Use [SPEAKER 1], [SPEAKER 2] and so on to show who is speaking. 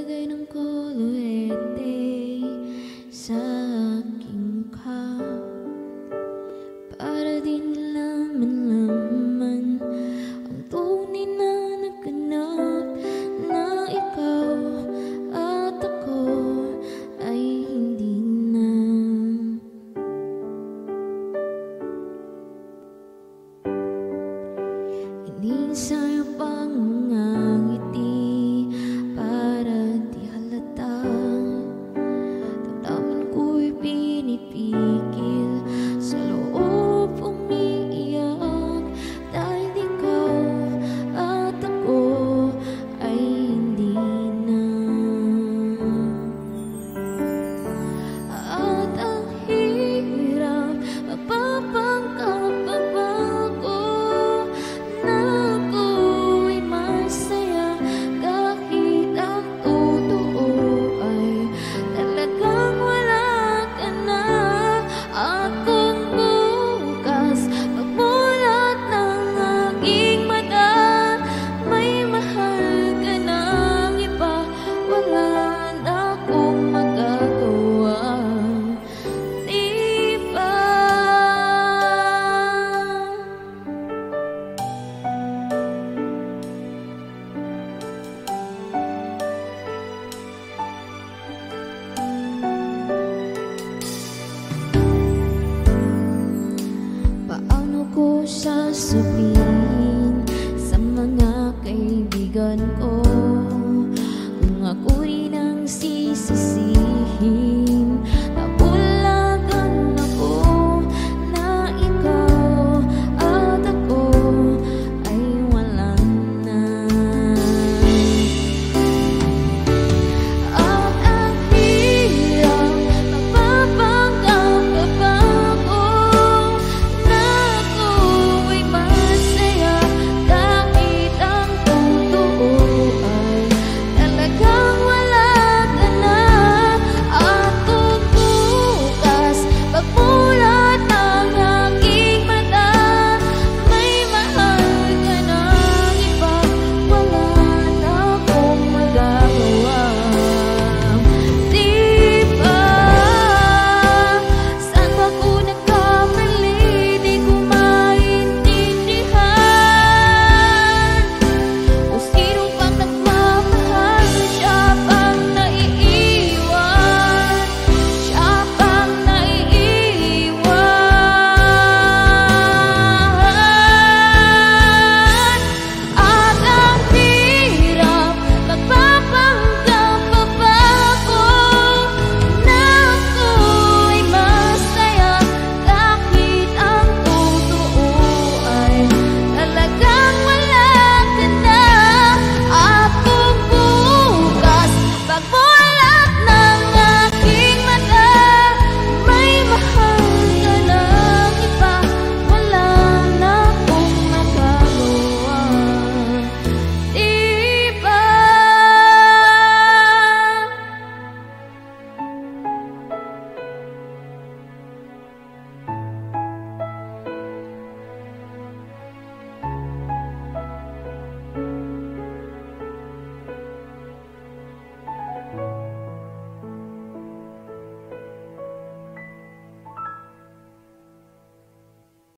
[SPEAKER 1] naglagay ng kuluete sa aking mukha. Para din laman laman ang tunay na naganap na ikaw at ako ay hindi na. Hindi sa'yo pa to be